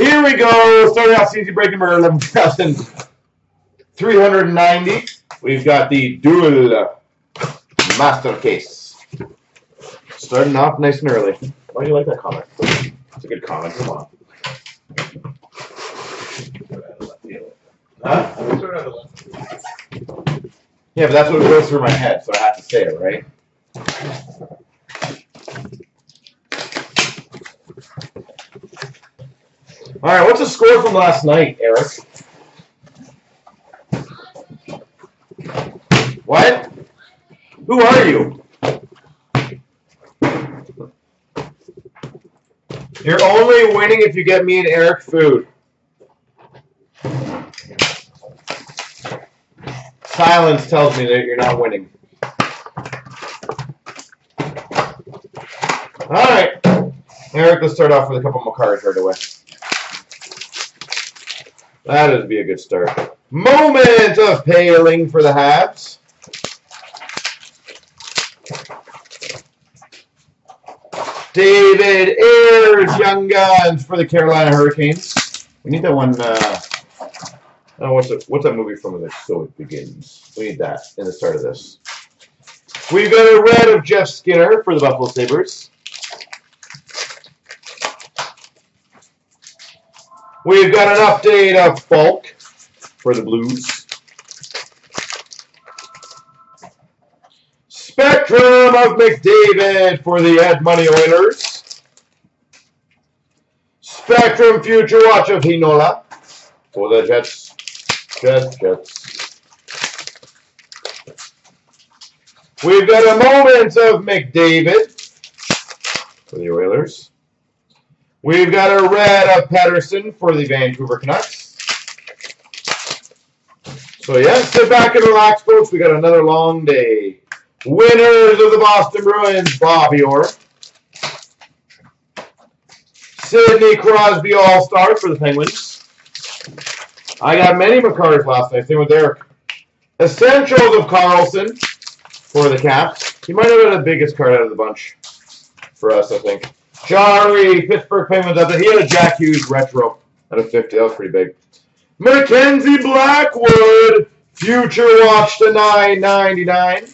Here we go. Starting off CNC break number 11,390. We've got the dual master case. Starting off nice and early. Why do you like that comment? It's a good comment. Come on. Huh? Yeah, but that's what goes through my head, so I have to say it, right? All right, what's the score from last night, Eric? What? Who are you? You're only winning if you get me and Eric food. Silence tells me that you're not winning. All right, Eric, let's start off with a couple more cards right away. That would be a good start. Moment of Poehling for the Habs. David Ayres, Young Guns for the Carolina Hurricanes. We need that one. Uh, oh, what's it? What's that movie from? That so it begins. We need that in the start of this. We've got a red of Jeff Skinner for the Buffalo Sabres. We've got an update of Faulk for the Blues. Spectrum of McDavid for the Edmonton Oilers. Spectrum Future Watch of Heinola for the Jets. Jets, Jets. We've got a moment of McDavid for the Oilers. We've got a red of Pettersson for the Vancouver Canucks. So yeah, sit back and relax, folks. We got another long day. Winners of the Boston Bruins, Bobby Orr. Sidney Crosby All-Star for the Penguins. I got many McCarrs last night. Same with Eric. Essentials of Carlson for the Caps. He might have been the biggest card out of the bunch for us, I think. Jarry, Pittsburgh Penguins. He had a Jack Hughes retro at a 50. That was pretty big. Mackenzie Blackwood, Future Watch to 999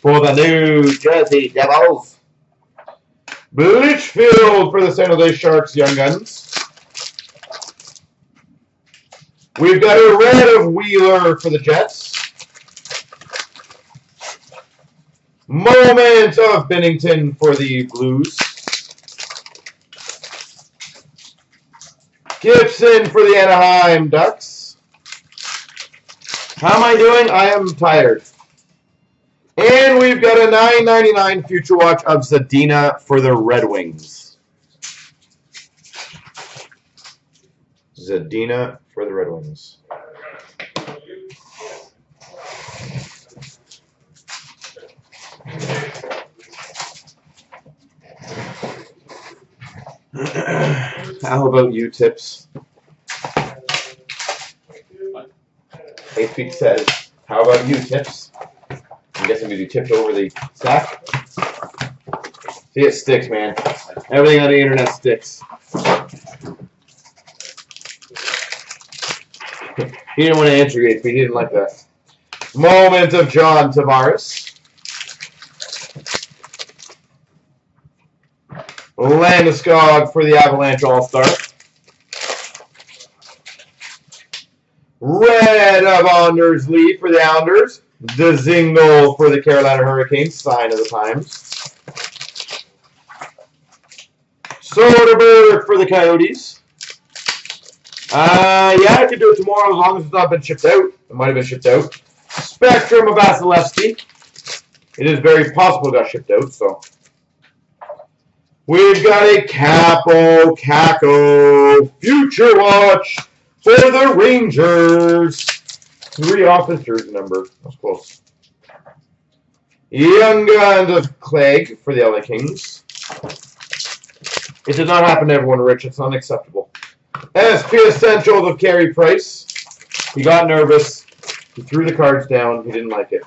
for the New Jersey Devils. Blichfeld for the San Jose Sharks Young Guns. We've got a red of Wheeler for the Jets. Moment of Binnington for the Blues. Gibson for the Anaheim Ducks. How am I doing? I am tired. And we've got a 9.99 Future Watch of Zadina for the Red Wings. Zadina for the Red Wings. How about you, Tips? Eight says, how about you, Tips? I'm guessing because you tipped over the stack. See, it sticks, man. Everything on the internet sticks. he didn't want to answer but he didn't like that. Moment of John Tavares. Landeskog for the Avalanche All-Star. Red of Anders Lee for the Islanders. Dzingel for the Carolina Hurricanes. Sign of the times. Soderberg for the Coyotes. Uh, yeah, I could do it tomorrow as long as it's not been shipped out. It might have been shipped out. Spectrum of Vasilevskiy. It is very possible it got shipped out, so We've got a Kaapo Kakko Future Watch for the Rangers. Three off his jersey number. That's close. Young Guns of Clague for the LA Kings. It did not happen to everyone, Rich. It's unacceptable. SP Essentials of Carey Price. He got nervous. He threw the cards down. He didn't like it.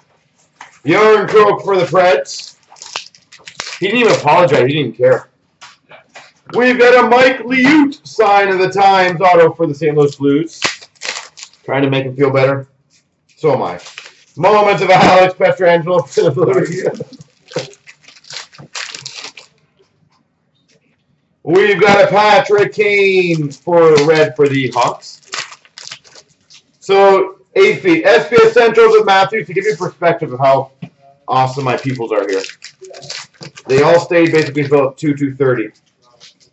Jarnkrok for the Preds. He didn't even apologize. He didn't care. We've got a Mike Liut sign of the times auto for the St. Louis Blues. Trying to make him feel better. So am I. Moments of Alex Pietrangelo for the Blues. We've got a Patrick Kane for red for the Hawks. So, eight feet. SP Essentials with Matthews to give you perspective of how awesome my pupils are here. They all stayed basically until 2 230.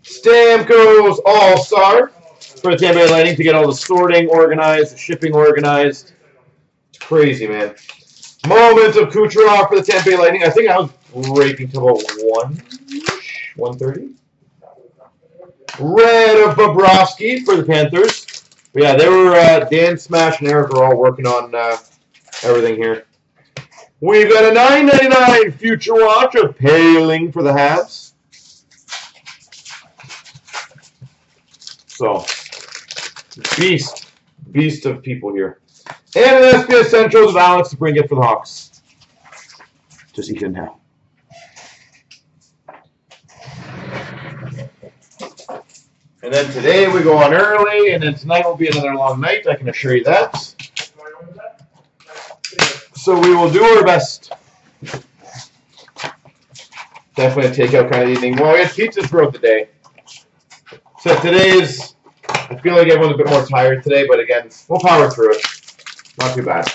Stamkos All Star for the Tampa Bay Lightning to get all the sorting organized, the shipping organized. It's crazy, man. Moments of Kucherov for the Tampa Bay Lightning. I think I was breaking to about 1 130. Red of Bobrovsky for the Panthers. But yeah, they were uh, Dan Smash and Eric are all working on uh, everything here. We've got a 9.99 Future Watch of Poehling for the Habs. So, beast, beast of people here. And an SPS Central of Alex DeBrincat for the Hawks. Just even now. And then today we go on early, and then tonight will be another long night, I can assure you that. So we will do our best. Definitely a takeout kind of evening. Well, we had pizzas throughout the day. So today's, I feel like everyone's a bit more tired today, but again, we'll power through it. Not too bad.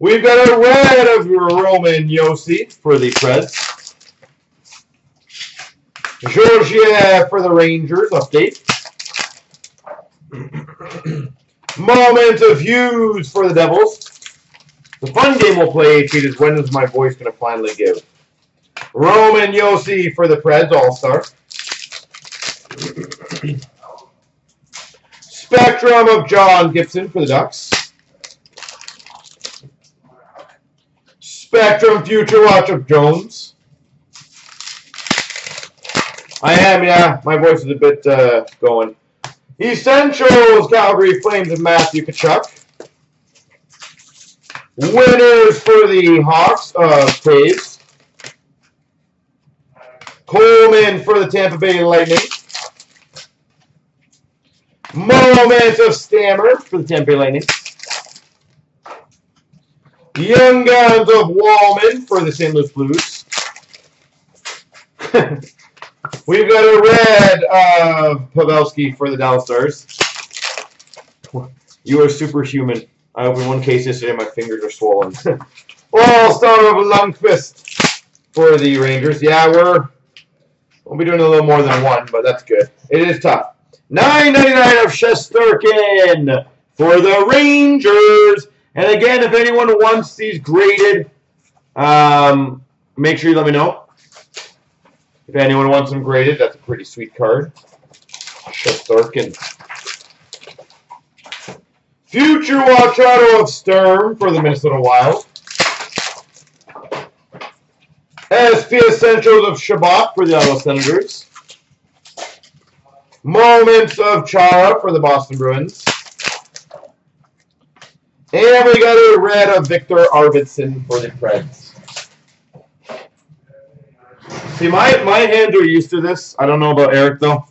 We've got a red of Roman Josi for the Preds. Georgiev for the Rangers update. Moment of Hughes for the Devils. The fun game we'll play, Cheat, is when is my voice going to finally give? Roman Josi for the Preds All-Star. Spectrum of John Gibson for the Ducks. Spectrum Future Watch of Jones. I am, yeah. My voice is a bit uh, going. Essentials, Calgary Flames of Matthew Tkachuk. Winners for the Hawks of Toews. Coleman for the Tampa Bay Lightning. Moment of Stammer for the Bay Lightning. Young Guns of Wallman for the St. Louis Blues. We've got a red of Pavelski for the Dallas Stars. You are superhuman. I opened one case yesterday, and my fingers are swollen. All-Star of Lundqvist for the Rangers. Yeah, we're we'll be doing a little more than one, but that's good. It is tough. 9.99 of Shesterkin for the Rangers. And again, if anyone wants these graded, um, make sure you let me know. If anyone wants them graded, that's a pretty sweet card. Shesterkin. Future Watch Auto of Sturm for the Minnesota Wild. SP Essentials of Chabot for the Ottawa Senators. Moments of Chara for the Boston Bruins. And we got a red of Viktor Arvidsson for the Preds. See, my, my hands are used to this. I don't know about Eric, though.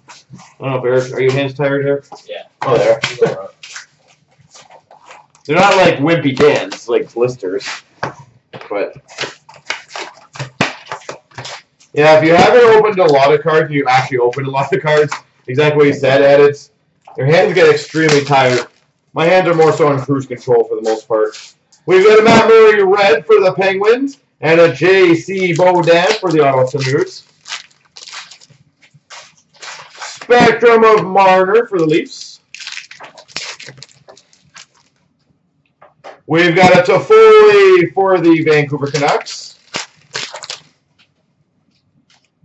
I don't know if Eric, are your hands tired, Eric? Yeah. Oh, there. They're not like wimpy hands, like blisters. But yeah, if you haven't opened a lot of cards, you actually opened a lot of cards. Exactly what you said, Ed. It's your hands get extremely tired. My hands are more so on cruise control for the most part. We've got a Matt Murray red for the Penguins and a J.C. Beaudin for the Ottawa Senators. Spectrum of Marner for the Leafs. We've got a Toffoli for the Vancouver Canucks.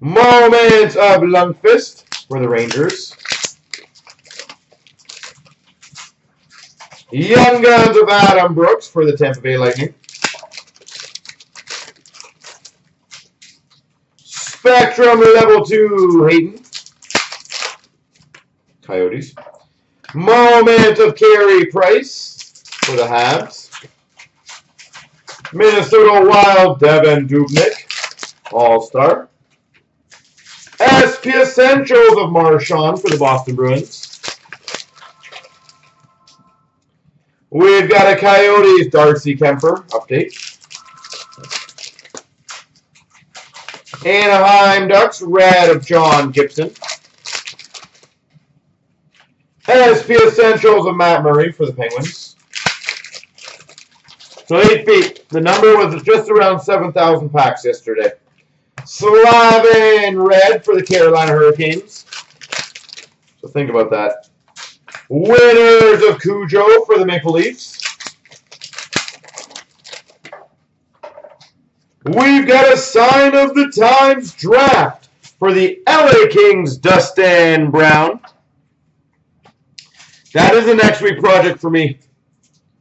Moment of Lundqvist for the Rangers. Young Guns of Adam Brooks for the Tampa Bay Lightning. Spectrum Level 2 Hayton. Coyotes. Moment of Carey Price for the Habs. Minnesota Wild Devan Dubnyk. All-Star. SP Essentials of Marchand for the Boston Bruins. We've got a Coyotes Darcy Kuemper update. Anaheim Ducks red of John Gibson. SP Essentials of Matt Murray for the Penguins. So eight feet. The number was just around 7,000 packs yesterday. Slavin red for the Carolina Hurricanes. So think about that. Winners of Cujo for the Maple Leafs. We've got a sign of the times draft for the LA Kings, Dustin Brown. That is a next week project for me.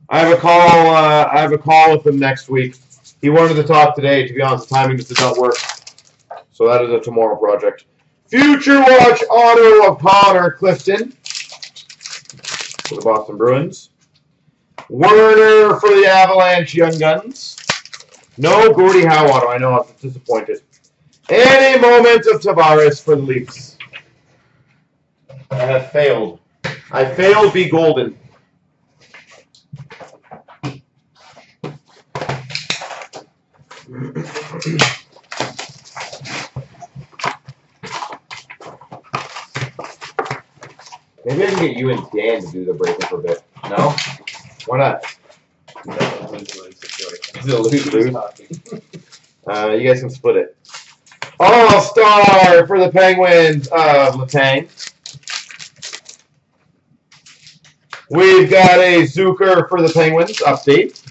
I have a call. Uh, I have a call with him next week. He wanted to talk today. To be honest, the timing just did not work. So that is a tomorrow project. Future Watch Auto of Connor Clifton for the Boston Bruins. Werner for the Avalanche Young Guns. No Gordie Howe auto. I know I'm disappointed. Any moment of Tavares for the Leafs. I have failed. I failed be golden. Get you and Dan to do the breaking for a bit. No? Why not? Is a lose-lose? Uh, you guys can split it. All star for the Penguins of Letang. We've got a Zucker for the Penguins update.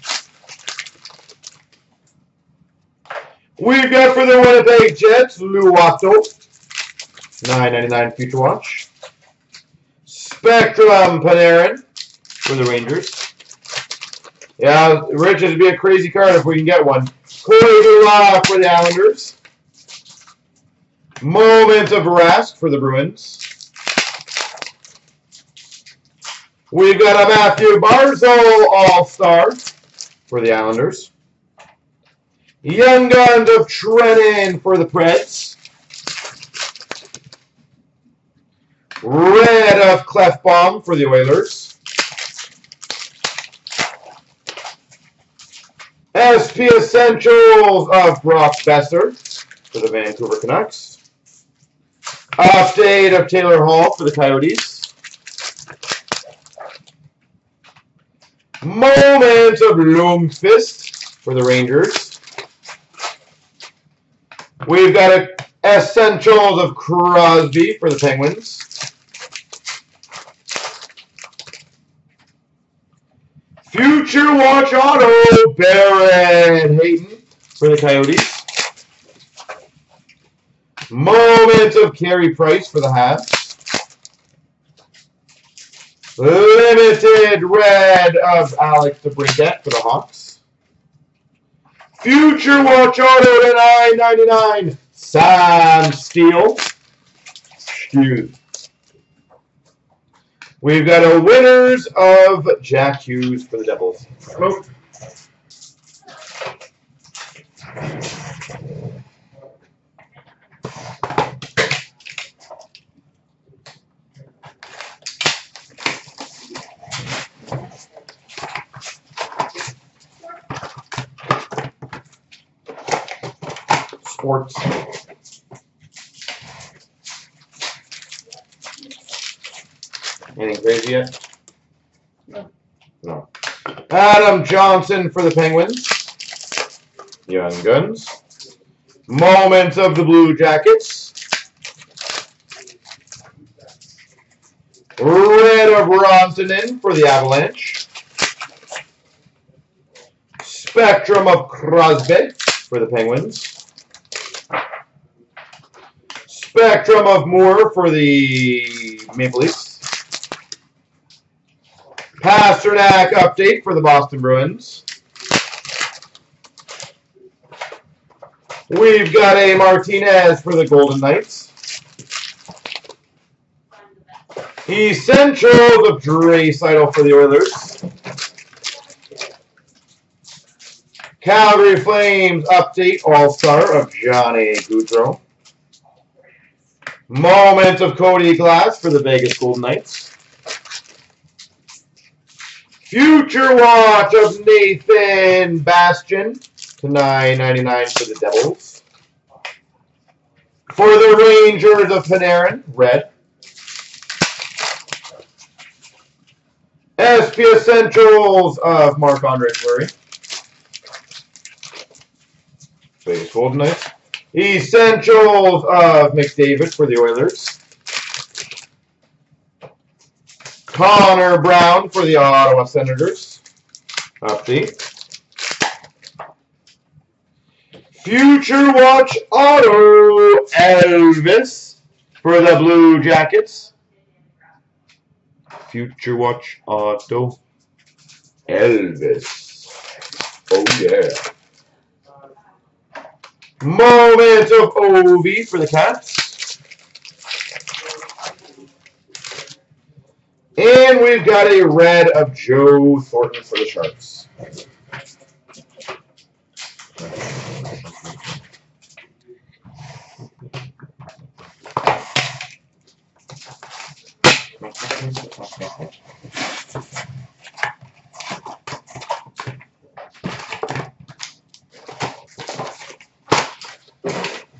We've got for the Winnipeg Jets, Luato. 9.99 Future Watch. Spectrum Panarin for the Rangers. Yeah, Rich, it'd be a crazy card if we can get one. Corey Dula for the Islanders. Moment of rest for the Bruins. We've got a Mathew Barzal All-Star for the Islanders. Young Guns of Trenin for the Preds. Red of Klefbom for the Oilers. SP Essentials of Brock Boeser for the Vancouver Canucks. Update of Taylor Hall for the Coyotes. Moment of Lundqvist for the Rangers. We've got a Essentials of Crosby for the Penguins. Future Watch Auto, Barrett Hayton for the Coyotes. Moment of Carey Price for the Habs. Limited red of Alex DeBrincat for the Hawks. Future Watch Auto to 999, Sam Steel. Excuse. We've got a winners of Jack Hughes for the Devils. Smoke. Crazy yet? No. No. Adam Johnson for the Penguins. Young Guns. Moments of the Blue Jackets. Red of Rantanen for the Avalanche. Spectrum of Crosby for the Penguins. Spectrum of Moore for the Maple Leafs. Pastrnak update for the Boston Bruins. We've got a Martinez for the Golden Knights. Essentials of Draisaitl for the Oilers. Calgary Flames update All-Star of Johnny Gaudreau. Moment of Cody Glass for the Vegas Golden Knights. Future Watch of Nathan Bastian to 9.99 for the Devils. For the Rangers of Panarin, red. SP Essentials of Marc-Andre Fleury. Vegas Golden Knights. Essentials of McDavid for the Oilers. Connor Brown for the Ottawa Senators. Update. Future Watch Auto Elvis for the Blue Jackets. Future Watch Auto Elvis. Oh yeah. Moment of OV for the Cats. And we've got a red of Joe Thornton for the Sharks.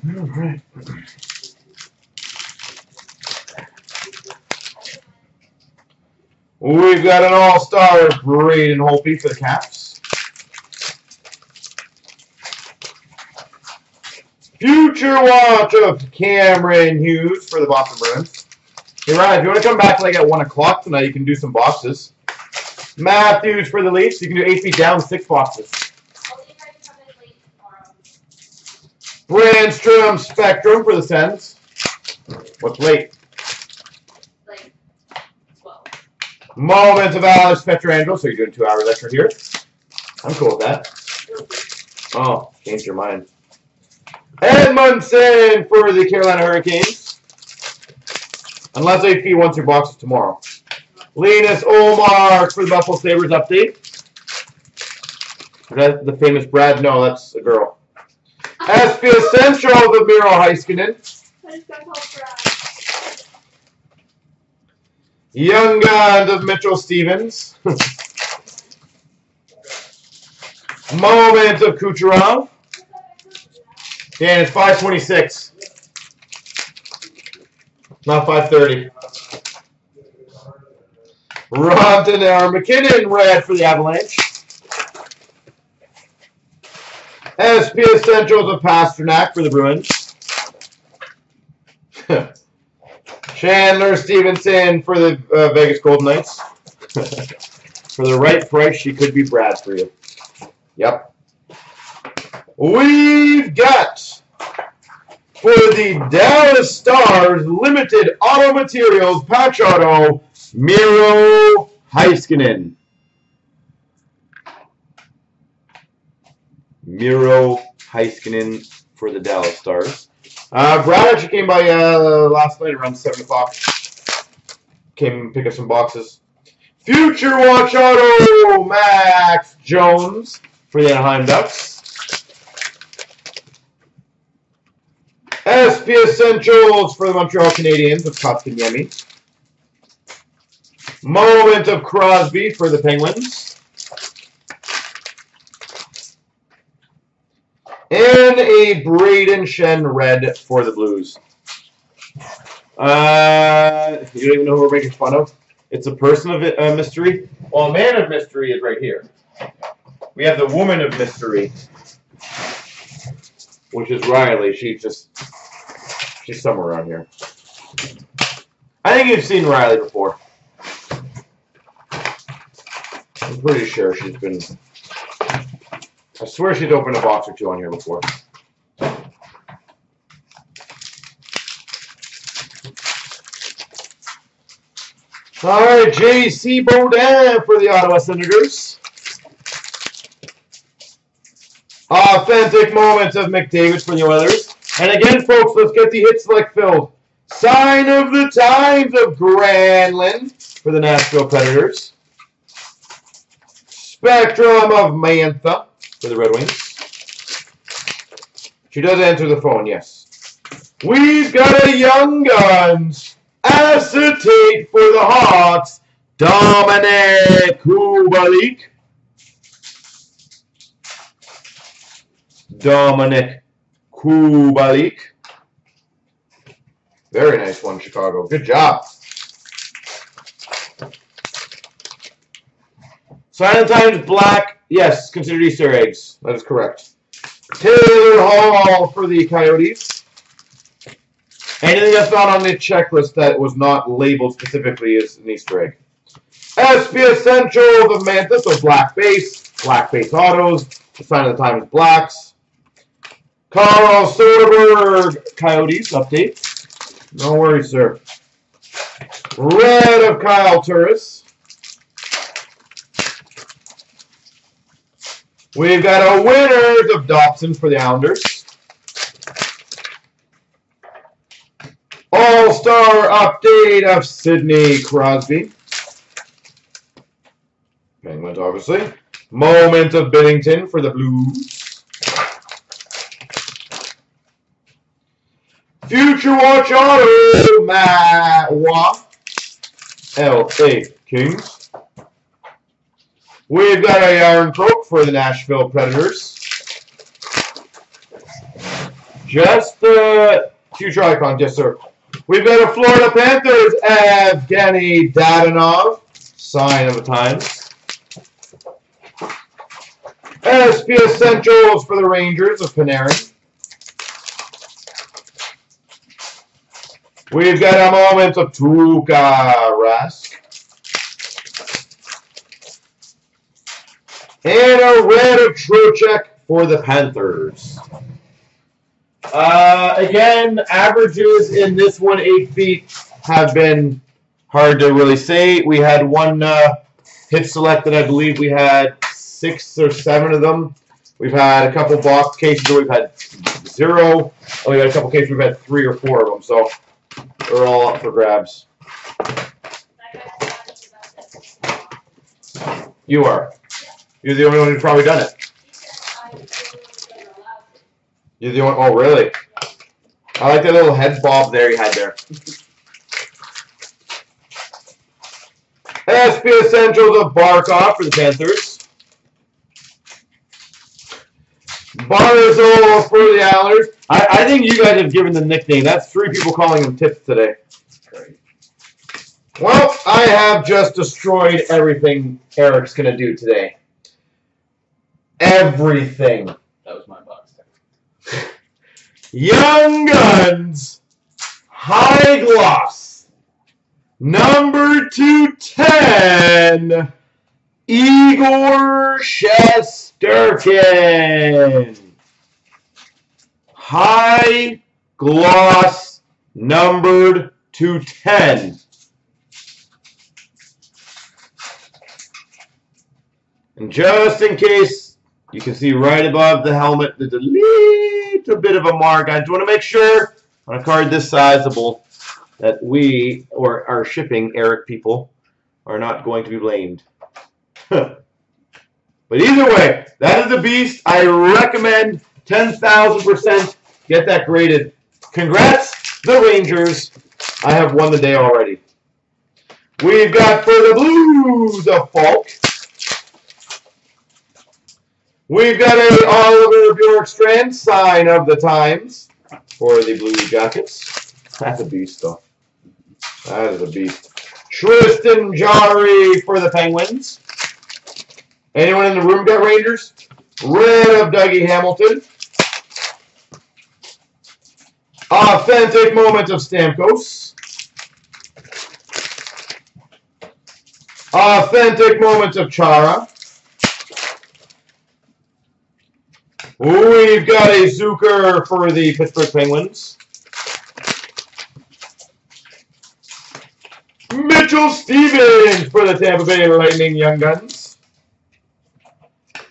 All right. We've got an all-star Braden Holtby for the Caps. Future watch of Cameron Hughes for the Boston Bruins. Hey Ryan, if you want to come back like at 1 o'clock tonight, you can do some boxes. Matthews for the Leafs. You can do 8 feet down, 6 boxes. Brannstrom Spectrum for the Sens. What's late? Like, twelve. Moment of Alex Pietrangelo. So you're doing two hours extra here. I'm cool with that. Oh, changed your mind. Edmundson for the Carolina Hurricanes. Unless AP wants your boxes tomorrow. Linus Ullmark for the Buffalo Sabres update. Is that the famous Brad? No, that's a girl. SP Central, of Miro Heiskanen. I just got called Brad. Young uh, Guns of Mitchell Stevens. Moment of Kucherov. And it's 526. Not 530. Ronton or MacKinnon red for the Avalanche. SP Essentials of Pastrnak for the Bruins. Chandler Stephenson for the uh, Vegas Golden Knights. for the right price, she could be Brad for you. Yep. We've got for the Dallas Stars limited auto materials patch auto Miro Heiskanen. Miro Heiskanen for the Dallas Stars. Uh, Brad actually came by uh, last night around 7 o'clock. Came and pick up some boxes. Future Watch Auto Max Jones for the Anaheim Ducks. SP Essentials for the Montreal Canadiens with Kotkaniemi. Moment of Crosby for the Penguins. And a Brayden Schenn red for the Blues. Uh, you don't even know who we're making fun of? It's a person of uh, mystery. Well, a man of mystery is right here. We have the woman of mystery, which is Riley. She just, she's somewhere around here. I think you've seen Riley before. I'm pretty sure she's been. I swear she's opened a box or two on here before. All right, J.C. Beaudin for the Ottawa Senators. Authentic moments of McDavid for the Oilers. And again, folks, let's get the hit select filled. Sign of the times of Granlund for the Nashville Predators. Spectrum of Mantha for the Red Wings. She does answer the phone, yes. We've got a Young Guns acetate for the Hawks, Dominik Kubalik. Dominik Kubalik. Very nice one, Chicago. Good job. Silent Times Black, yes, considered Easter eggs. That is correct. Taylor Hall for the Coyotes. Anything that's not on the checklist that was not labeled specifically is an Easter egg. SP Essential, the Mantis, so black base, black base autos, the sign of the times blacks. Carl Soderberg, Coyotes, update. No worries, sir. Red of Kyle Turris. We've got a winners of Dobson for the Islanders. All-star update of Sidney Crosby. Penguins, obviously. Moment of Binnington for the Blues. Future Watch Auto, Matt Waugh. L.A. Kings. We've got a uh, Jarnkrok for the Nashville Predators. Just uh, the future icon, yes, sir. We've got a Florida Panthers, Evgeny Dadonov, sign of the times. SP Essentials for the Rangers of Panarin. We've got a moment of Tuukka Rask. And a red of for the Panthers. Uh, again, averages in this one, eight feet, have been hard to really say. We had one uh, hit selected. I believe we had six or seven of them. We've had a couple box cases where we've had zero. Oh, we had a couple cases we've had three or four of them. So they're all up for grabs. You are. You're the only one who's probably done it. You're the only. Oh, really? I like that little head bob there you had there. SP Essentials of Barkov for the Panthers. Barzal for the Islanders. I, I think you guys have given the nickname. That's three people calling him Tips today. Well, I have just destroyed everything Eric's going to do today. Everything. That was my box. Young Guns, High Gloss, number 210, Igor Shesterkin. High Gloss, numbered 210. And just in case you can see right above the helmet, there's a little bit of a mark. I just want to make sure on a card this sizable that we, or our shipping Eric people, are not going to be blamed. but either way, that is a beast. I recommend 10,000% get that graded. Congrats, the Rangers. I have won the day already. We've got for the Blues a Faulk. We've got a Oliver Bjorkstrand sign of the times for the Blue Jackets. That's a beast, though. That is a beast. Tristan Jarry for the Penguins. Anyone in the room got Rangers? Red of Dougie Hamilton. Authentic moment of Stamkos. Authentic moment of Chara. We've got a Zucker for the Pittsburgh Penguins. Mitchell Stevens for the Tampa Bay Lightning Young Guns.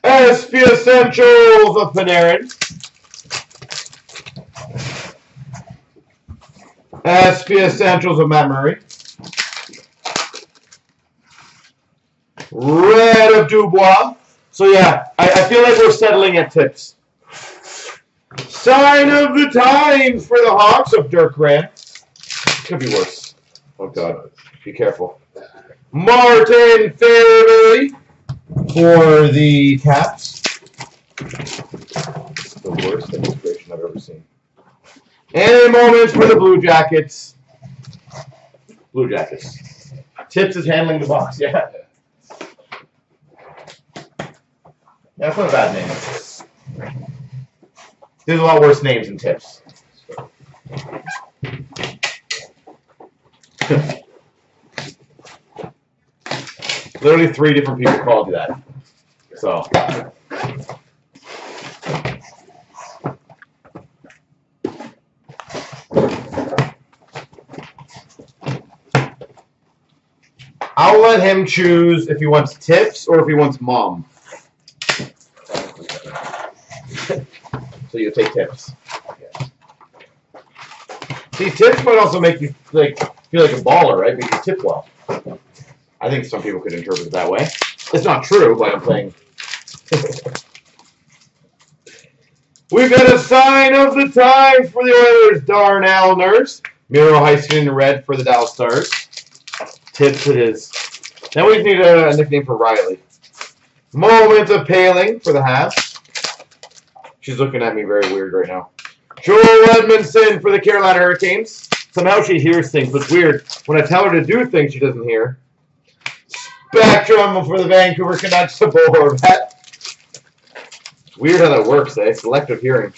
SP Essentials of Panarin. SP Essentials of Matt Murray. Red of Dubois. So yeah, I, I feel like we're settling at tips. Sign of the times for the Hawks of Dirk Grant. Could be worse. Oh god. Be careful. Martin Fehervary for the Caps. The worst illustration I've ever seen. And moments for the Blue Jackets. Blue Jackets. Tips is handling the box, yeah. That's not a bad name. There's a lot worse names than Tips. Literally three different people called you that. So. I'll let him choose if he wants tips or if he wants mom. So you take tips. See, tips might also make you like feel like a baller, right? Because you tip well. I think some people could interpret it that way. It's not true, but I'm saying. We've got a sign of the times for the Oilers, Darnell Nurse. Miro Heiskanen red for the Dallas Stars. Tips it is. Now we need a, a nickname for Riley. Moment of Poehling for the Habs. She's looking at me very weird right now. Joel Edmundson for the Carolina Hurricanes. Somehow she hears things, but it's weird. When I tell her to do things, she doesn't hear. Spectrum for the Vancouver Canucks aboard. That weird how that works, eh? Selective hearing.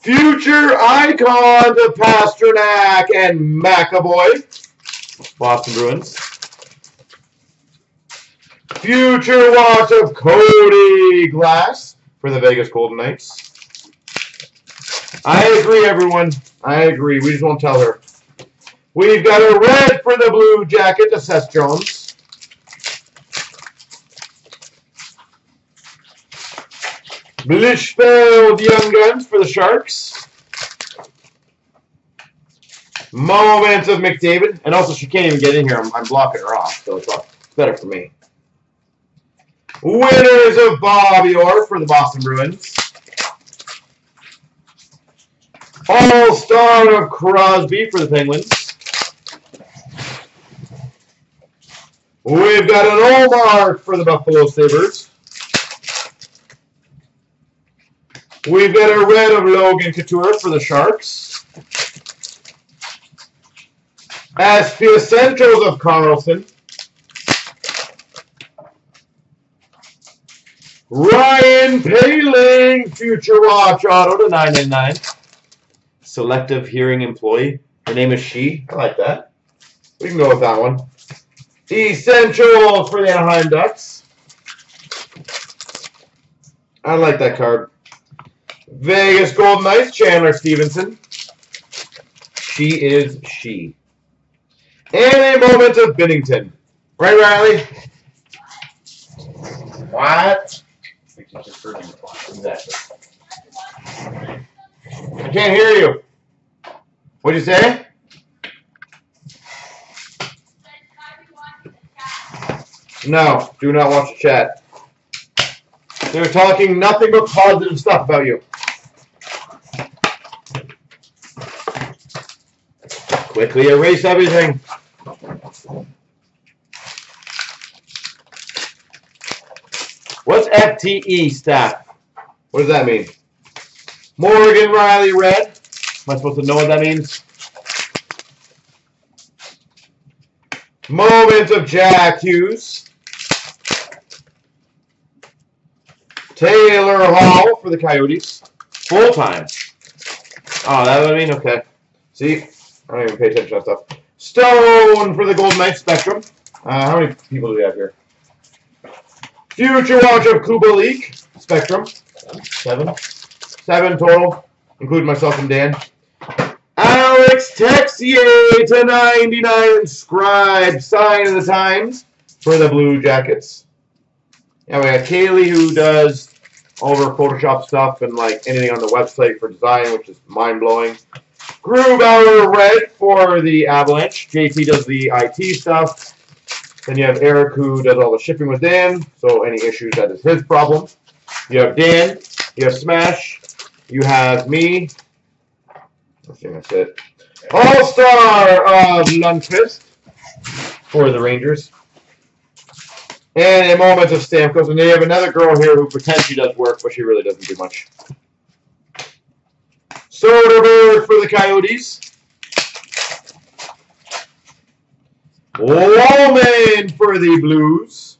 Future icon to Pastrnak and McAvoy. Boston Bruins. Future watch of Cody Glass for the Vegas Golden Knights. I agree, everyone. I agree. We just won't tell her. We've got a red for the Blue Jacket to Seth Jones. Blichfeld Young Guns for the Sharks. Moments of McDavid. And also, she can't even get in here. I'm, I'm blocking her off, so it's better for me. Winners of Bobby Orr for the Boston Bruins. All-Star of Crosby for the Penguins. We've got an Ullmark for the Buffalo Sabres. We've got a red of Logan Couture for the Sharks. As Essentials of Carlson. Ryan Poehling, Future Watch Auto to 999. Selective Hearing Employee. Her name is She. I like that. We can go with that one. Essential for the Anaheim Ducks. I like that card. Vegas Golden Knights, Chandler Stephenson. She is she. And a moment of Binnington. Right, Riley? What? Exactly. I can't hear you. What'd you say? No, do not watch the chat. They're talking nothing but positive stuff about you. Quickly erase everything. What's FTE staff? What does that mean? Morgan Rielly red. Am I supposed to know what that means? Moments of Jack Hughes. Taylor Hall for the Coyotes. Full time. Oh, that I mean? Okay. See? I don't even pay attention to that stuff. Stone for the Golden Knights Spectrum. Uh, how many people do we have here? Future Watch of Kubalik Spectrum. Seven. Seven total, including myself and Dan. Alex Texier to 99 Scribe Sign of the Times for the Blue Jackets. Yeah, we got Kaylee who does all of our Photoshop stuff and like anything on the website for design, which is mind blowing. Grubauer Red for the Avalanche. JT does the IT stuff. Then you have Eric who does all the shipping with Dan. So any issues, that is his problem. You have Dan. You have Smash. You have me. I think that's it. All star of uh, Lundqvist for the Rangers. And a moment of Stamkos. And they have another girl here who pretends she does work, but she really doesn't do much. Soderberg for the Coyotes. Woman for the Blues.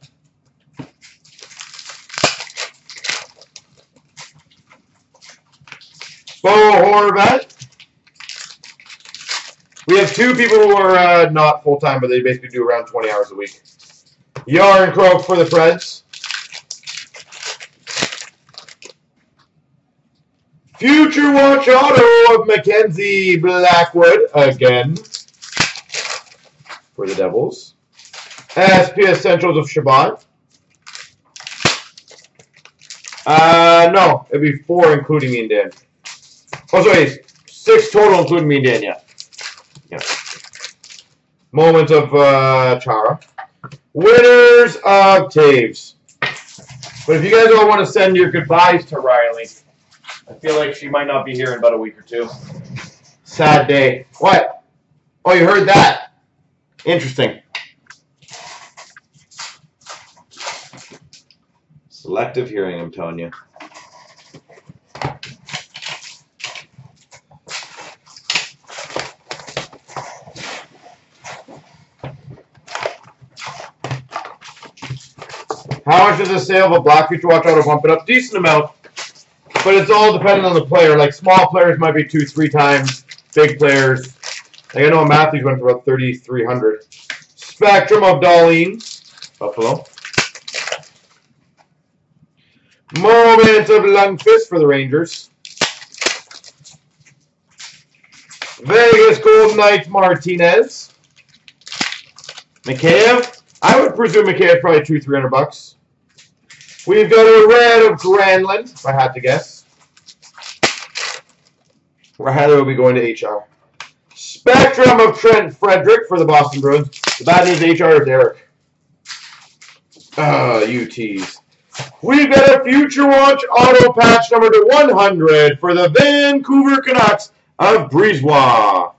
Bo Horvat. We have two people who are uh, not full time, but they basically do around 20 hours a week. Jarnkrok for the Preds. Future Watch Auto of Mackenzie Blackwood again for the Devils. SP Essentials of Chabot. Uh, no, it'd be four including me and Dan. Oh, sorry, six total including me and Dan, yeah. Yeah. Moment of uh, Chara. Winners of Toews. But if you guys all want to send your goodbyes to Riley, I feel like she might not be here in about a week or two. Sad day. What? Oh, you heard that? Interesting. Selective hearing, I'm telling you. How much does a sale of a black future watch auto bump it up? Decent amount. But it's all dependent on the player. Like small players might be two, three times. Big players. I know Matthews went for about 3,300. Spectrum of Dahlin. Buffalo. Moment of Lundqvist for the Rangers. Vegas Golden Knights Martinez. McCabe. I would presume McCabe is probably two, three hundred bucks. We've got a red of Granlund, if I had to guess. Or Heather will be going to HR. Spectrum of Trent Frederic for the Boston Bruins. The bad news HR is Eric. Ah, UTs. We've got a Future Watch auto patch number to 100 for the Vancouver Canucks of Brisebois.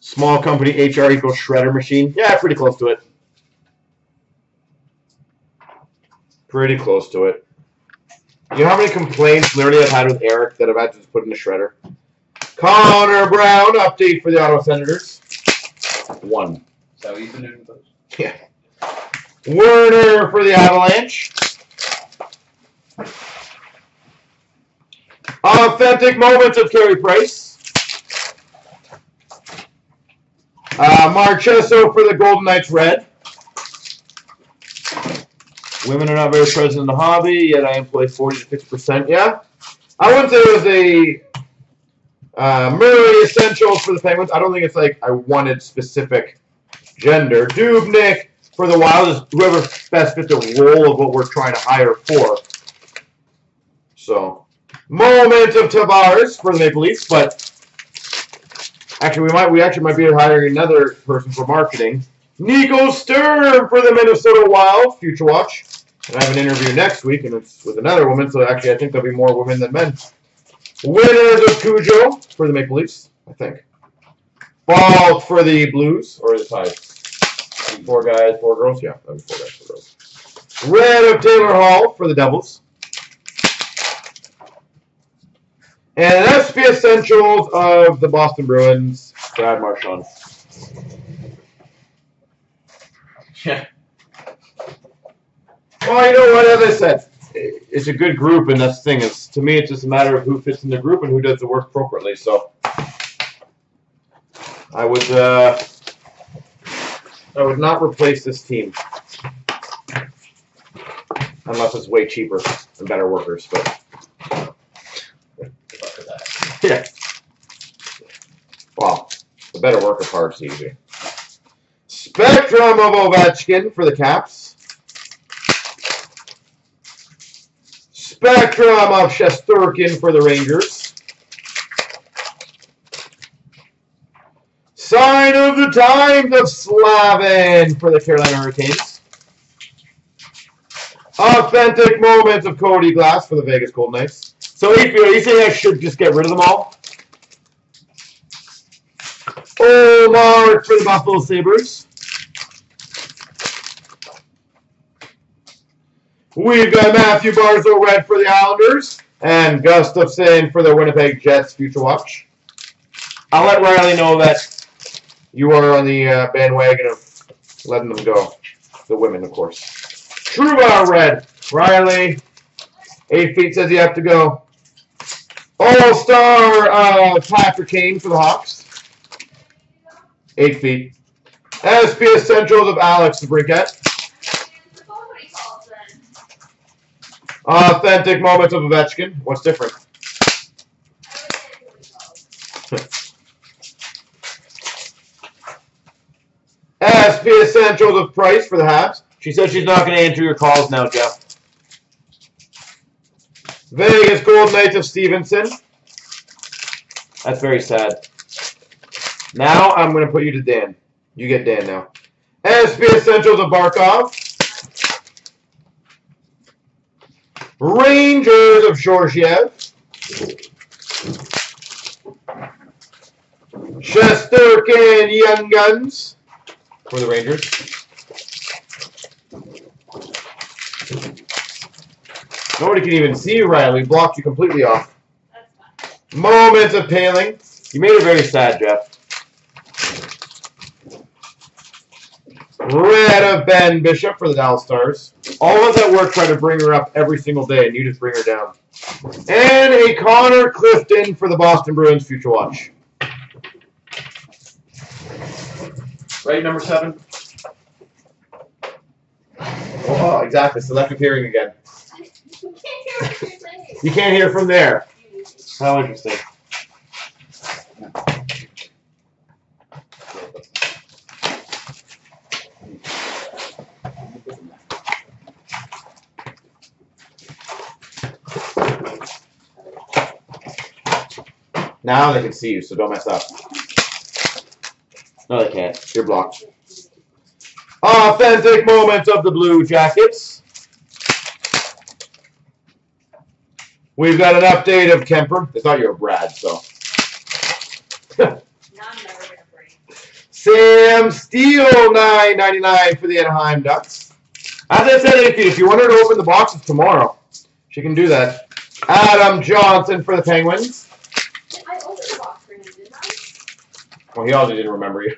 Small company HR equals shredder machine. Yeah, pretty close to it. Pretty close to it. You know how many complaints literally I've had with Eric that I've had to just put in the shredder? Connor Brown, update for the Ottawa Senators. One. Is that what you've been doing those? Yeah. Werner for the Avalanche. Authentic moments of Carey Price. Uh, Marchessault for the Golden Knights Red. Women are not very present in the hobby, yet I employ 40 to 50%. Yeah. I wouldn't say it was a uh, Murray Essentials for the Penguins. I don't think it's like I wanted specific gender. Dubnyk for the Wild is whoever best fits the role of what we're trying to hire for. So, moment of Tavares for the Maple Leafs, but actually we might we actually might be hiring another person for marketing. Nico Sturm for the Minnesota Wild, Future Watch. And I have an interview next week, and it's with another woman, so actually I think there'll be more women than men. Winners of Cujo for the Maple Leafs, I think. Ball for the Blues, or the Tides. Four guys, four girls? Yeah, that was four guys, four girls. Red of Taylor Hall for the Devils. And SP Essentials of the Boston Bruins, Brad Marchand. Yeah. Well, you know what? As I said, it's a good group, and that's the thing. Is to me, it's just a matter of who fits in the group and who does the work appropriately. So, I would, uh, I would not replace this team unless it's way cheaper and better workers. But yeah, well, the better worker part's easy. Spectrum of Ovechkin for the Caps. Spectrum of Shesterkin for the Rangers. Sign of the Times of Slavin for the Carolina Hurricanes. Authentic Moments of Cody Glass for the Vegas Golden Knights. So if you you saying I should just get rid of them all? Mark for the Buffalo Sabres. We've got Mathew Barzal red for the Islanders and Gustafsson for the Winnipeg Jets future watch. I'll let Riley know that you are on the uh, bandwagon of letting them go. The women, of course. Trouba red. Riley, eight feet says you have to go. All star uh, Patrick Kane for the Hawks. Eight feet. SP Essentials of Alex DeBrincat. Nobody calls then. Authentic moments of Ovechkin. What's different? I would say. SP Essentials of Price for the Habs. She said she's not going to answer your calls now, Jeff. Vegas Gold Knights of Stephenson. That's very sad. Now I'm going to put you to Dan. You get Dan now. SP Essentials of Barkov. Rangers of Georgiev. Shesterkin Young Guns for the Rangers. Nobody can even see you, Riley. Blocked you completely off. Moments of Poehling. You made it very sad, Jeff. Red of Ben Bishop for the Dallas Stars. All of us at work try to bring her up every single day, and you just bring her down. And a Connor Clifton for the Boston Bruins Future Watch. Right, number seven? Oh, exactly. Selective hearing again. You can't hear what you're saying. You can't hear from there. How interesting. Now they can see you, so don't mess up. No, they can't. You're blocked. Authentic moments of the Blue Jackets. We've got an update of Kuemper. They thought you were Brad, so. Sam Steel, nine ninety nine for the Anaheim Ducks. As I said, if you, if you want her to open the boxes tomorrow, she can do that. Adam Johnson for the Penguins. I opened the box for him, didn't I? Well, he obviously didn't remember you.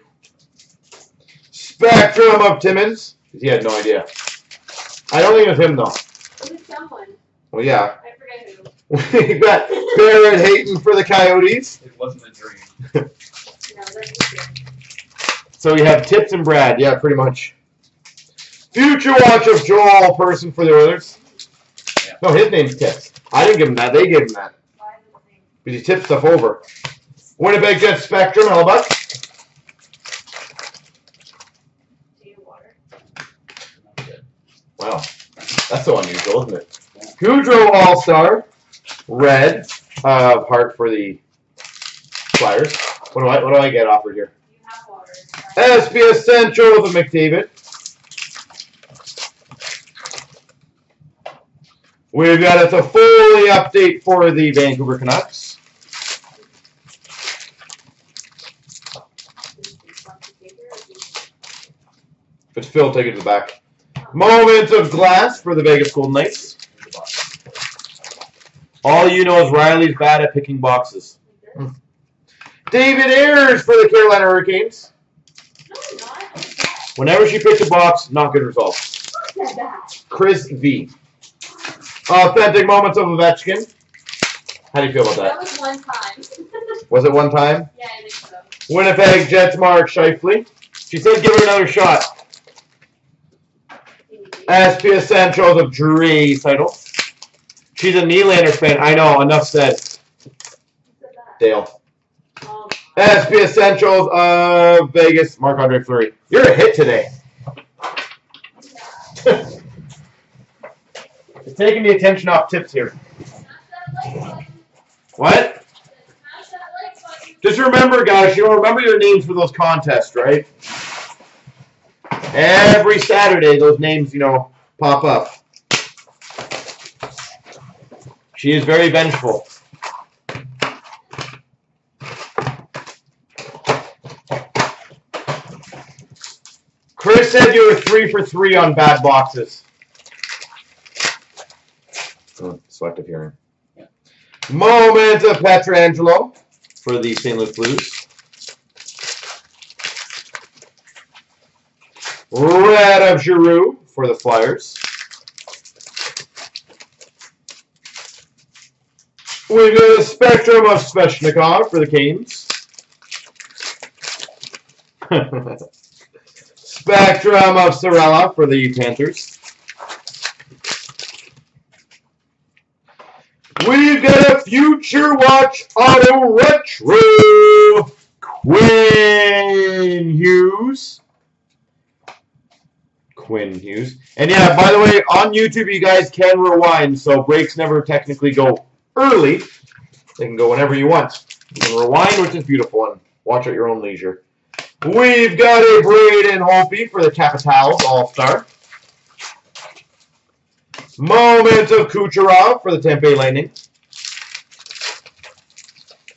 Spectrum of Timmins. 'cause He had no idea. I don't think it was him, though. It was someone. Well, yeah. I forget who. we got Barrett Hayton for the Coyotes. It wasn't a dream. No, that was. So we have Tips and Brad. Yeah, pretty much. Future watch of Joel Persson for the Oilers. Yeah. No, his name's Tips. I didn't give him that. They gave him that. Why the thing? Because he tipped stuff over. Winnipeg Jets Spectrum, Hellebuyck. Wow. That's so unusual, isn't it? Gaudreau All Star. Red. Uh, Hart for the Flyers. What do I what do I get offered here? You have water. SP Essential of McDavid. We've got it's a fully update for the Vancouver Canucks. It's filled, take it to the back. Moments of glass for the Vegas Golden Knights. All you know is Riley's bad at picking boxes. David Ayres for the Carolina Hurricanes. No, not. Whenever she picks a box, not good results. Who said that? Chris V. Authentic moments of Ovechkin. How do you feel about That that? was one time. Was it one time? yeah, I think so. Winnipeg Jets Mark Scheifele. She said give her another shot. SP Essentials of Drew Doughty. She's a Nylander fan. I know. Enough said. Who said that? Dale. SP Essentials of Vegas Marc-Andre Fleury. You're a hit today. it's taking the attention off tips here. smash that like button. What? Smash that like button. Just remember, guys, you don't remember your names for those contests, right? Every Saturday, those names, you know, pop up. She is very vengeful. Chris said you were three for three on bad boxes. Oh, selective hearing. Moment of Pietrangelo for the St. Louis Blues. Red of Giroux for the Flyers. We've got a spectrum of Svechnikov for the Canes. spectrum of Sorella for the Panthers. We've got a Future Watch Auto Retro Quinn Hughes. Quinn Hughes. And yeah, by the way, on YouTube you guys can rewind, so breaks never technically go early. They can go whenever you want. You can rewind, which is beautiful, and watch at your own leisure. We've got a Braden Holtby for the Capitals All-Star. Moment of Kucherov for the Tempe Lightning.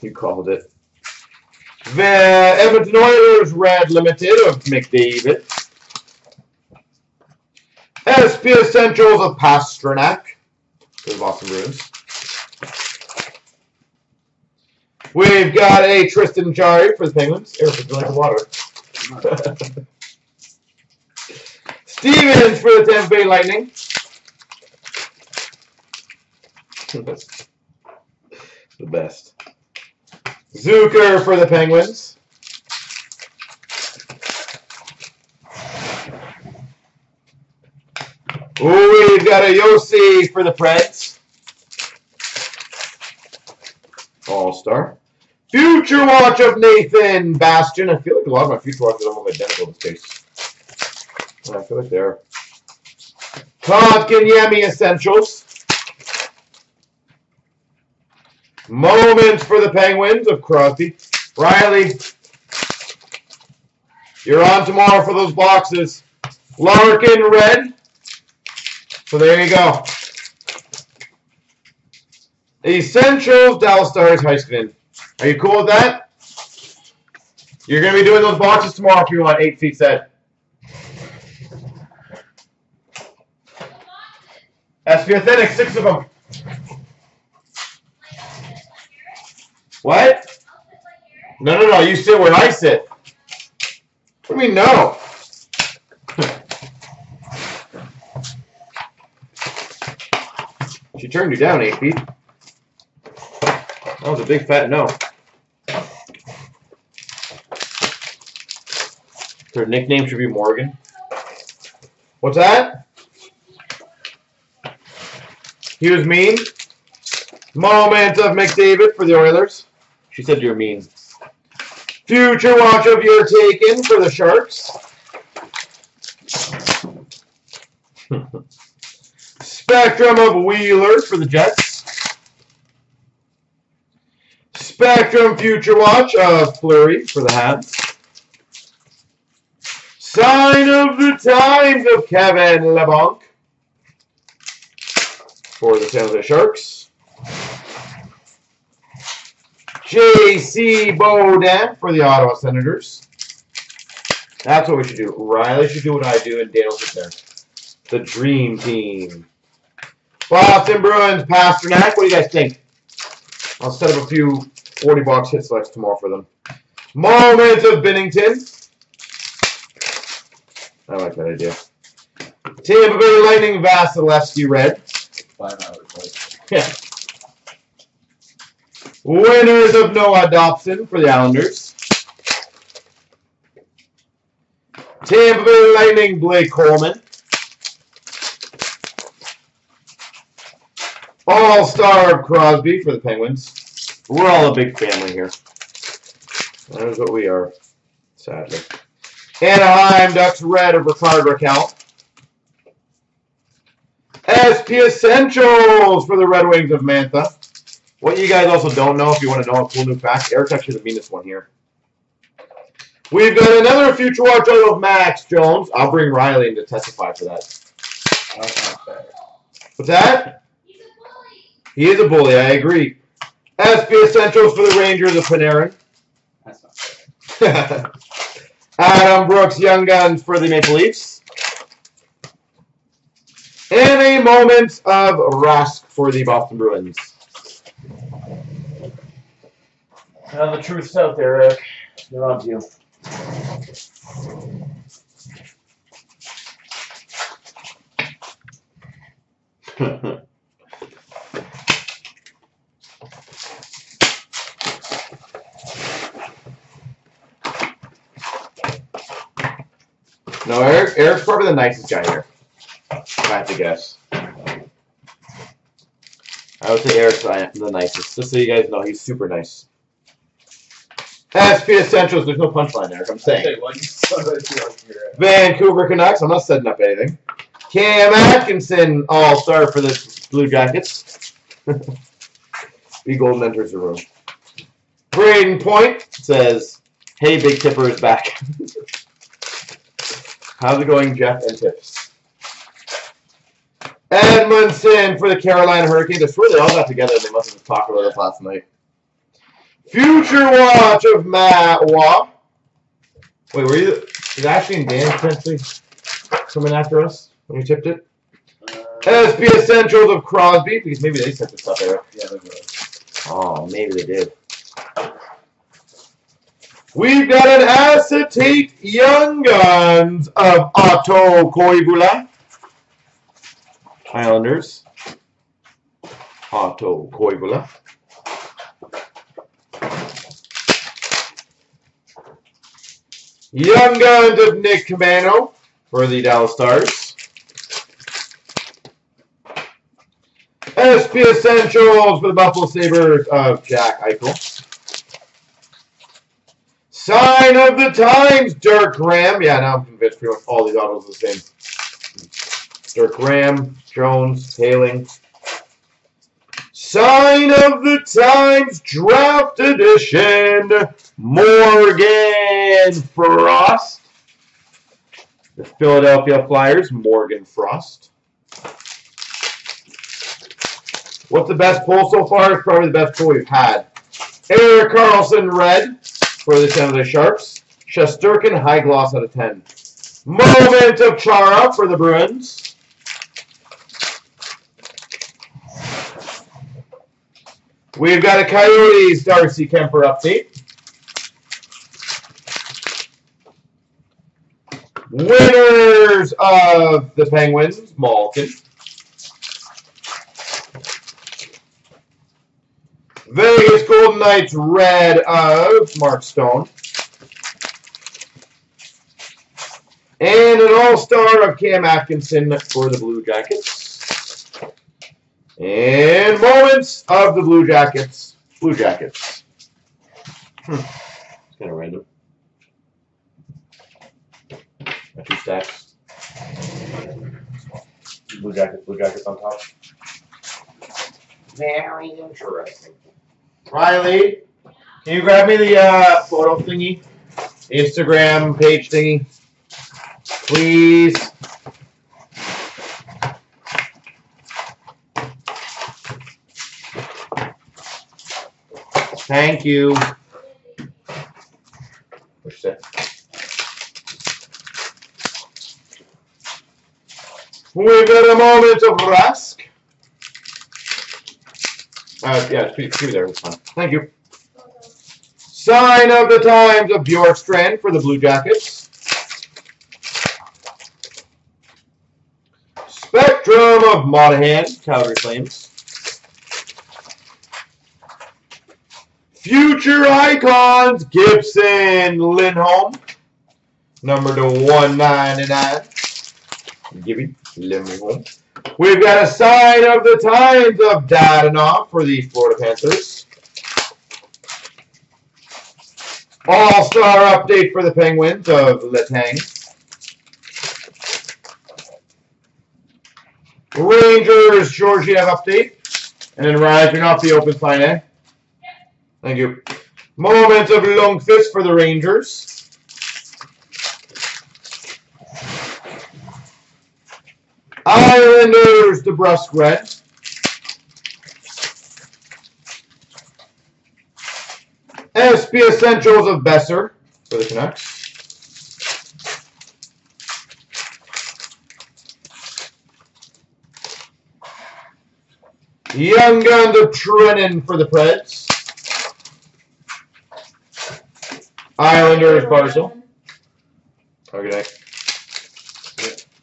You called it. The Edmonton Oilers Red Limited of McDavid. SP Essentials of Pastrnak for the Boston Bruins. We've got a Tristan Jarry for the Penguins. Eric, would you like water? Stephens for the Tampa Bay Lightning. the best. Zucker for the Penguins. We've got a Josi for the Preds. All-Star. Future Watch of Nathan Bastian. I feel like a lot of my Future Watches are almost identical in this case. I feel like they're. Kotkaniemi Essentials. Moments for the Penguins of Crosby. Riley, you're on tomorrow for those boxes. Larkin Red. So there you go. Essentials, Dallas Stars, Heiskanen. Are you cool with that? You're going to be doing those boxes tomorrow if you want eight feet set. SP Authentic, six of them. What? No, no, no. You sit where I sit. What do you mean, no? Turned you down feet. That was a big fat no. Her nickname should be Morgan. What's that? He was mean. Moment of McDavid for the Oilers. She said you're mean. Future watch of your taken for the Sharks. Spectrum of Wheeler for the Jets. Spectrum Future Watch of Fleury for the Habs. Sign of the Times of Kevin Labanc for the San Jose Sharks. J.C. Beaudin for the Ottawa Senators. That's what we should do. Riley should do what I do, and Daniel should there. The Dream Team. Boston uh, Bruins, Pastrnak. What do you guys think? I'll set up a few 40 box hit selects tomorrow for them. Moments of Binnington. I like that idea. Tampa Bay Lightning, Vasilevskiy Red. Five hours. Yeah. Winners of Noah Dobson for the Islanders. Tampa Bay Lightning, Blake Coleman. All-Star Crosby for the Penguins. We're all a big family here. That is what we are, sadly. Anaheim Ducks Red of Rickard Rakell. SP Essentials for the Red Wings of Mantha. What you guys also don't know, if you want to know a cool new fact, Eric's actually the meanest one here. We've got another Future Watch out of Max Jones. I'll bring Riley in to testify for that. That's not fair. What's that? He's a bully. He is a bully, I agree. SP Essentials for the Rangers of Panarin. That's not fair. Adam Brooks, Young Guns for the Maple Leafs. And a moment of Rask for the Boston Bruins. Now the truth's out there, Eric. They're on to you. no, Eric. Eric's probably the nicest guy here. I have to guess. I would say Eric's the nicest. Just so you guys know, he's super nice. That's SP Essentials, there's no punchline, Eric. I'm saying. Okay, well, you said that you like your- Vancouver Canucks. I'm not setting up anything. Cam Atkinson, All Star for the Blue Jackets. B Golden enters the room. Braden Point says, "Hey, Big Tipper is back." How's it going, Jeff and Tips? Edmundson for the Carolina Hurricanes. I swear they all got together. They must have talked about this last night. Future watch of Matt Waugh. Wait, were you? Is Ashley and Dan potentially coming after us when we tipped it? Uh, SP Essentials of Crosby, because maybe they sent this stuff there. yeah, they were. Oh, maybe they did. We've got an acetate Young Guns of Otto Koivula. Islanders. Otto Koivula. Young Guns of Nick Caamano for the Dallas Stars. SP Essentials for the Buffalo Sabres of Jack Eichel. Sign of the Times, Dirk Graham. Yeah, now I'm convinced pretty much all these autos are the same. Dirk Graham, Jones, Poehling. Sign of the Times, Draft Edition, Morgan Frost. The Philadelphia Flyers, Morgan Frost. What's the best pull so far? It's probably the best pull we've had. Erik Karlsson, red for the San Jose Sharks. Shesterkin, high gloss out of 10. Moment of Chara for the Bruins. We've got a Coyotes Darcy Kuemper update. Winners of the Penguins, Malkin. Vegas Golden Knights red of Mark Stone. And an all-star of Cam Atkinson for the Blue Jackets. And moments of the Blue Jackets. Blue Jackets. Hmm. It's kind of random. Got two stacks. Blue Jackets, Blue Jackets on top. Very interesting. Riley, can you grab me the uh, photo thingy? Instagram page thingy? Please. Thank you. Push that. We've got a moment of Rask. Uh, yeah, keep, keep it there. Thank you. Sign of the Times of Bjorkstrand for the Blue Jackets. Spectrum of Monahan, Calgary Flames. Future Icons, Gibson Lindholm. Number to 199. Gibby Lindholm. We've got a sign of the times of Dadonov for the Florida Panthers. All-star update for the Penguins of Letang. Rangers Georgiev update. And then rising off the open sign, eh? Thank you. Moment of Lundqvist for the Rangers. Islanders, DeBrusque Red. SP Essentials of Boeser for the Canucks. Young Guns of Trenin for the Preds. Islanders, Barzal. Okay.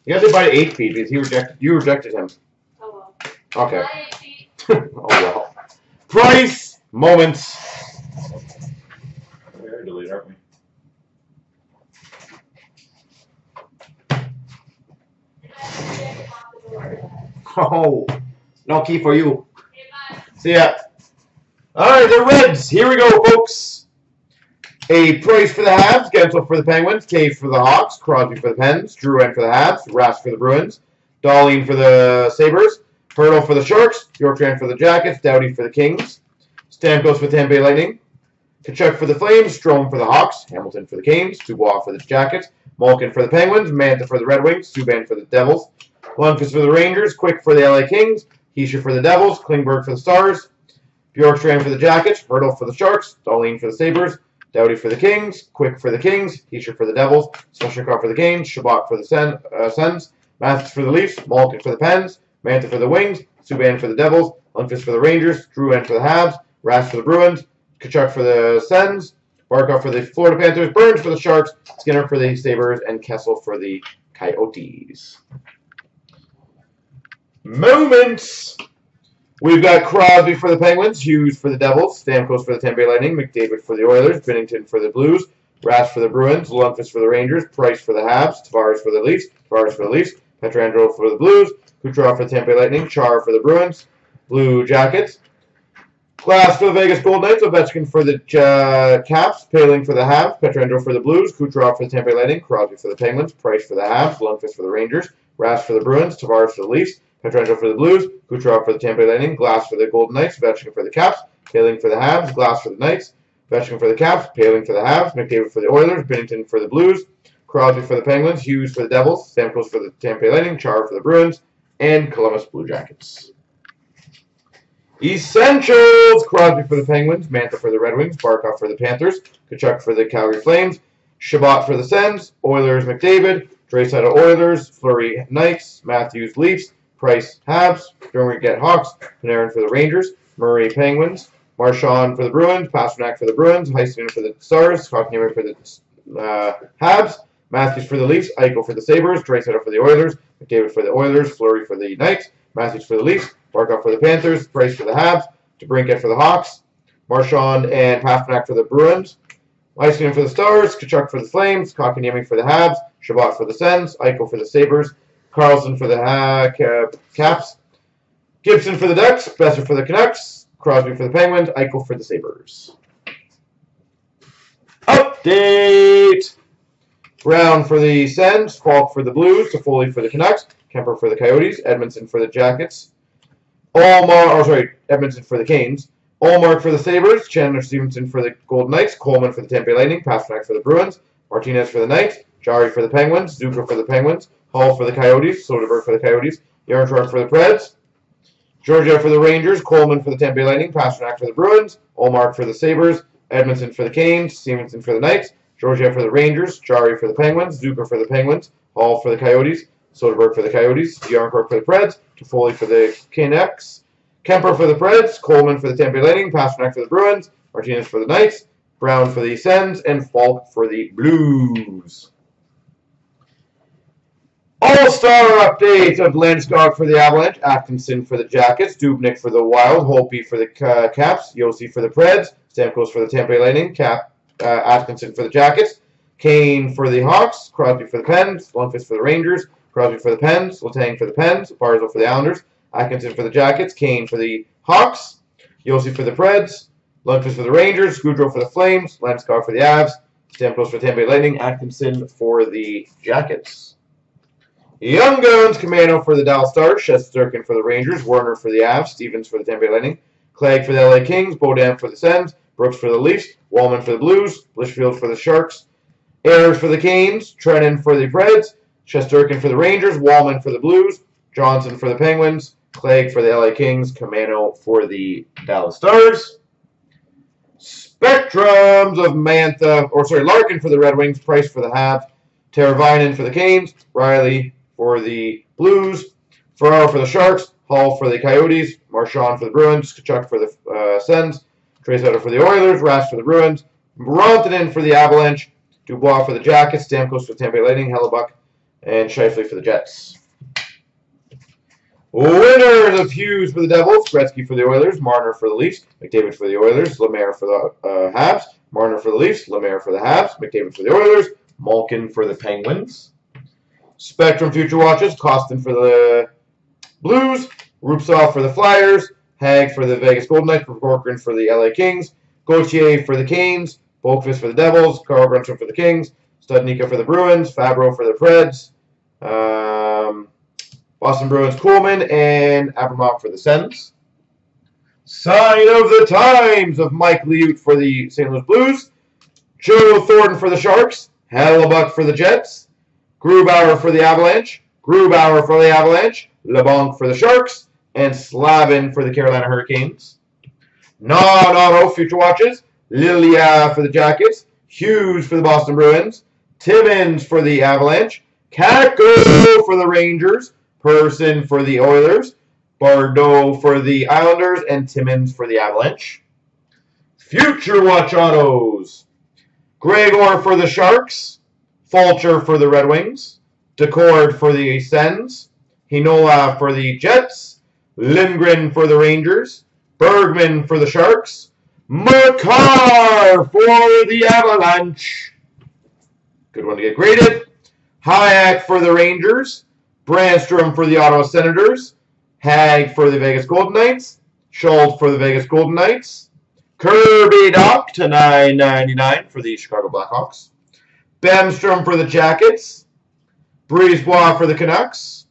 You guys did buy eight feet because he rejected. You rejected him. Oh well. Okay. Bye, Pete. oh well. Price moments. We are deleted, aren't we? If I can get off the door. Oh, no key for you. Okay, bye. See ya. All right, the Reds. Here we go, folks. A Price for the Habs, Guentzel for the Penguins, Cave for the Hawks, Crosby for the Pens, Drouin for the Habs, Rask for the Bruins, Dahlin for the Sabres, Hertl for the Sharks, Yorkshire for the Jackets, Doughty for the Kings, Stamkos for Tampa Bay Lightning, Tkachuk for the Flames, Strome for the Hawks, Hamilton for the Canes, Dubois for the Jackets, Malkin for the Penguins, Mantha for the Red Wings, Subban for the Devils, Lundqvist for the Rangers, Quick for the LA Kings, Hischier for the Devils, Klingberg for the Stars, Bjorkstrand for the Jackets, Hertl for the Sharks, Dahlin for the Sabres, Doughty for the Kings, Quick for the Kings, Hischier for the Devils, Svechnikov for the Canes, Chabot for the Sen, uh, Sens, Mathis for the Leafs, Malkin for the Pens, Mantha for the Wings, Subban for the Devils, Lundqvist for the Rangers, Drouin for the Habs, Rask for the Bruins, Tkachuk for the Sens, Barkov for the Florida Panthers, Burns for the Sharks, Skinner for the Sabres, and Kessel for the Coyotes. Moments! We've got Crosby for the Penguins, Hughes for the Devils, Stamkos for the Tampa Bay Lightning, McDavid for the Oilers, Binnington for the Blues, Rask for the Bruins, Lundqvist for the Rangers, Price for the Habs, Tavares for the Leafs, Tavares for the Leafs, Pietrangelo for the Blues, Kucherov for the Tampa Bay Lightning, Char for the Bruins, Blue Jackets, Glass for the Vegas Golden Knights, Ovechkin for the uh, Caps, Poehling for the Habs, Pietrangelo for the Blues, Kucherov for the Tampa Bay Lightning, Crosby for the Penguins, Price for the Habs, Lundqvist for the Rangers, Rask for the Bruins, Tavares for the Leafs, Pietrangelo for the Blues, Kucherov for the Tampa Bay Lightning, Glass for the Golden Knights, Ovechkin for the Caps, Poehling for the Habs, Glass for the Knights, Ovechkin for the Caps, Poehling for the Habs, McDavid for the Oilers, Binnington for the Blues, Crosby for the Penguins, Hughes for the Devils, Stamkos for the Tampa Bay Lightning, Char for the Bruins, and Columbus Blue Jackets. Essentials! Crosby for the Penguins, Mantha for the Red Wings, Barkov for the Panthers, Tkachuk for the Calgary Flames, Chabot for the Sens, Oilers McDavid, Draisaitl Oilers, Fleury Knights, Matthews Leafs, Price Habs, Dermot Get Hawks, Panarin for the Rangers, Murray Penguins, Marchand for the Bruins, Pastrnak for the Bruins, Heisman for the Stars, Kotkaniemi for the uh, Habs, Matthews for the Leafs, Eichel for the Sabres, Draisaitl for the Oilers, McDavid for the Oilers, Fleury for the Knights, Matthews for the Leafs, Barkov for the Panthers, Price for the Habs, DeBrincat for the Hawks, Marchand and Pastrnak for the Bruins, Heisman for the Stars, Tkachuk for the Flames, Kotkaniemi for the Habs, Chabot for the Sens, Eichel for the Sabres, Carlson for the ca- Caps, Gibson for the Ducks, Boeser for the Canucks, Crosby for the Penguins, Eichel for the Sabres. Update! Brown for the Sens, Faulk for the Blues, Toffoli for the Canucks, Kuemper for the Coyotes, Edmundson for the Jackets, Ullmark, oh sorry, Edmundson for the Canes, Ullmark for the Sabres, Chandler Stephenson for the Golden Knights, Coleman for the Tampa Lightning, Pastrnak for the Bruins, Martinez for the Knights, Jarry for the Penguins, Zucker for the Penguins, Hall for the Coyotes, Soderberg for the Coyotes, Jarnkrok for the Preds, Georgiev for the Rangers, Coleman for the Tampa Lightning, Pastrnak for the Bruins, Ullmark for the Sabres, Edmundson for the Canes, Stephenson for the Knights, Georgiev for the Rangers, Jarry for the Penguins, Zucker for the Penguins, Hall for the Coyotes, Soderberg for the Coyotes, Jarnkrok for the Preds, Toffoli for the Canucks, Kuemper for the Preds, Coleman for the Tampa Lightning, Pastrnak for the Bruins, Martinez for the Knights, Brown for the Sens, and Faulk for the Blues. All-star update of Landeskog for the Avalanche, Atkinson for the Jackets, Dubnyk for the Wild, Holtby for the uh, Caps, Josi for the Preds, Stamkos for the Tampa Bay Lightning, Cap uh, Atkinson for the Jackets, Kane for the Hawks, Crosby for the Pens, Lundqvist for the Rangers, Crosby for the Pens, Letang for the Pens, Barzal for the Islanders, Atkinson for the Jackets, Kane for the Hawks, Josi for the Preds, Lundqvist for the Rangers, Gaudreau for the Flames, Landeskog for the Avs, Stamkos for Tampa Bay Lightning, Atkinson for the Jackets. Young Guns, Caamano for the Dallas Stars, Shesterkin for the Rangers, Werner for the Avs, Stephens for the Tampa Bay Lightning, Clegg for the LA Kings, Bodam for the Sens, Brooks for the Leafs, Walman for the Blues, Blichfeld for the Sharks, Ayres for the Canes, Trenin for the Preds, Shesterkin for the Rangers, Walman for the Blues, Johnson for the Penguins, Clegg for the LA Kings, Caamano for the Dallas Stars. Spectrums of Mantha, or sorry, Larkin for the Red Wings, Price for the Habs, Teravainen for the Canes, Riley for the Blues, Ferraro for the Sharks, Hall for the Coyotes, Marchand for the Bruins, Tkachuk for the uh, Sens, Sutter for the Oilers, Rask for the Bruins, Rantanen for the Avalanche, Dubois for the Jackets, Stamkos for the Tampa Bay Lightning, Hellebuyck, and Scheifele for the Jets. Winners of Hughes for the Devils, Gretzky for the Oilers, Marner for the Leafs, McDavid for the Oilers, Lemaire for the uh, Habs, Marner for the Leafs, Lemaire for the Habs, McDavid for the Oilers, Malkin for the Penguins. Spectrum Future Watches, Kostin for the Blues, Rubtsov for the Flyers, Hag for the Vegas Golden Knights, Corcoran for the LA Kings, Gauthier for the Canes, Boqvist for the Devils, Carl Brunson for the Kings, Studnicka for the Bruins, Fabbro for the Preds, um, Boston Bruins Coolman, and Abramov for the Sens. Sign of the Times of Mike Liut for the St. Louis Blues, Joe Thornton for the Sharks, Hellebuyck for the Jets, Grubauer for the Avalanche, Grubauer for the Avalanche, Labanc for the Sharks, and Slavin for the Carolina Hurricanes. Non-auto future watches, Lilia for the Jackets, Hughes for the Boston Bruins, Timmins for the Avalanche, Kakko for the Rangers, Persson for the Oilers, Bordeaux for the Islanders, and Timmins for the Avalanche. Future Watch Autos. Gregor for the Sharks, Fulcher for the Red Wings, Decord for the Sens, Heinola for the Jets, Lindgren for the Rangers, Bergman for the Sharks, Makar for the Avalanche. Good one to get graded. Hayek for the Rangers, Brannstrom for the Ottawa Senators, Hag for the Vegas Golden Knights, Schultz for the Vegas Golden Knights, Kirby Dach to 9.99 for the Chicago Blackhawks, Bemstrom for the Jackets, Brisebois for the Canucks,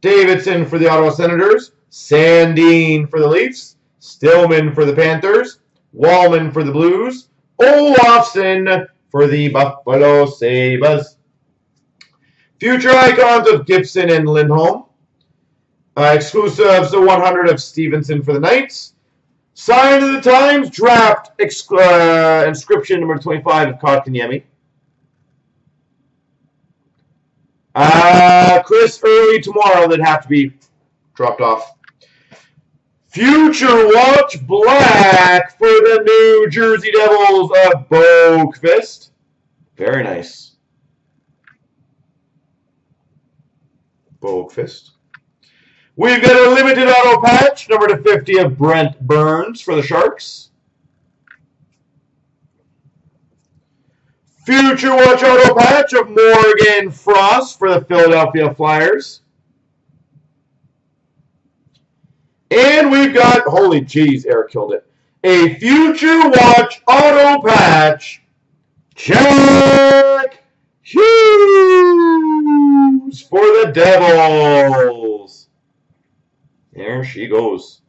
Davidson for the Ottawa Senators, Sandin for the Leafs, Stillman for the Panthers, Walman for the Blues, Olofsson for the Buffalo Sabres. Future icons of Gibson and Lindholm. Uh, exclusives, the 100 of Stephenson for the Knights. Sign of the Times draft uh, inscription number 25 of Kotkaniemi. Uh, Chris early tomorrow that have to be dropped off. Future Watch Black for the New Jersey Devils of Boqvist. Very nice. Boqvist. We've got a limited auto patch, number to 50 of Brent Burns for the Sharks. Future Watch auto patch of Morgan Frost for the Philadelphia Flyers. And we've got, holy jeez, Eric killed it. A Future Watch auto patch, Jack Hughes for the Devils. There she goes.